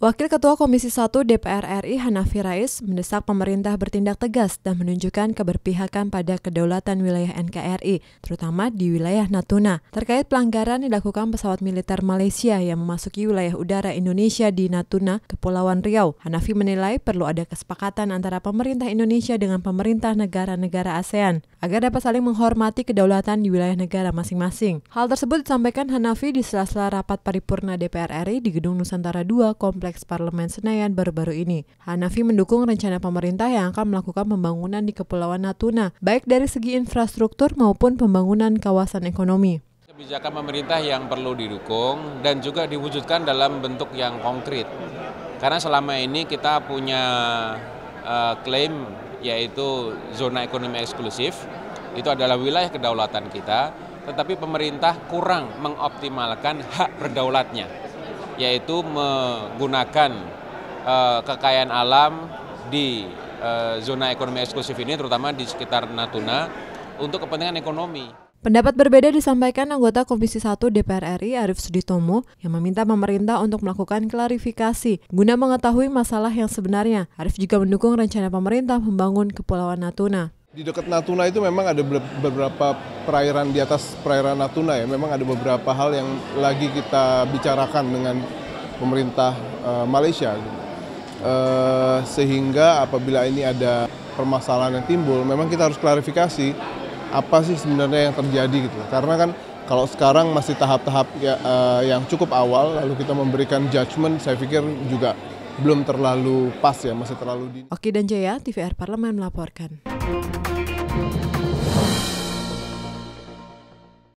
Wakil Ketua Komisi 1 DPR RI Hanafi Rais mendesak pemerintah bertindak tegas dan menunjukkan keberpihakan pada kedaulatan wilayah NKRI, terutama di wilayah Natuna, terkait pelanggaran dilakukan pesawat militer Malaysia yang memasuki wilayah udara Indonesia di Natuna, Kepulauan Riau. Hanafi menilai perlu ada kesepakatan antara pemerintah Indonesia dengan pemerintah negara-negara ASEAN agar dapat saling menghormati kedaulatan di wilayah negara masing-masing. Hal tersebut disampaikan Hanafi di sela-sela rapat paripurna DPR RI di Gedung Nusantara II Kompleks Kompleks Parlemen Senayan baru-baru ini. Hanafi mendukung rencana pemerintah yang akan melakukan pembangunan di Kepulauan Natuna, baik dari segi infrastruktur maupun pembangunan kawasan ekonomi. Kebijakan pemerintah yang perlu didukung dan juga diwujudkan dalam bentuk yang konkret. Karena selama ini kita punya uh, klaim yaitu zona ekonomi eksklusif, itu adalah wilayah kedaulatan kita, tetapi pemerintah kurang mengoptimalkan hak berdaulatnya yaitu menggunakan uh, kekayaan alam di uh, zona ekonomi eksklusif ini terutama di sekitar Natuna untuk kepentingan ekonomi. Pendapat berbeda disampaikan anggota Komisi 1 DPR RI Arief Suditomo yang meminta pemerintah untuk melakukan klarifikasi guna mengetahui masalah yang sebenarnya. Arief juga mendukung rencana pemerintah membangun Kepulauan Natuna. Di dekat Natuna itu memang ada beberapa perairan di atas perairan Natuna ya. Memang ada beberapa hal yang lagi kita bicarakan dengan pemerintah uh, Malaysia. Uh, sehingga apabila ini ada permasalahan yang timbul, memang kita harus klarifikasi apa sih sebenarnya yang terjadi gitu. Karena kan kalau sekarang masih tahap-tahap ya, uh, yang cukup awal, lalu kita memberikan judgement, saya pikir juga belum terlalu pas ya, masih terlalu dini. Oki dan Jaya, TVR Parlemen melaporkan.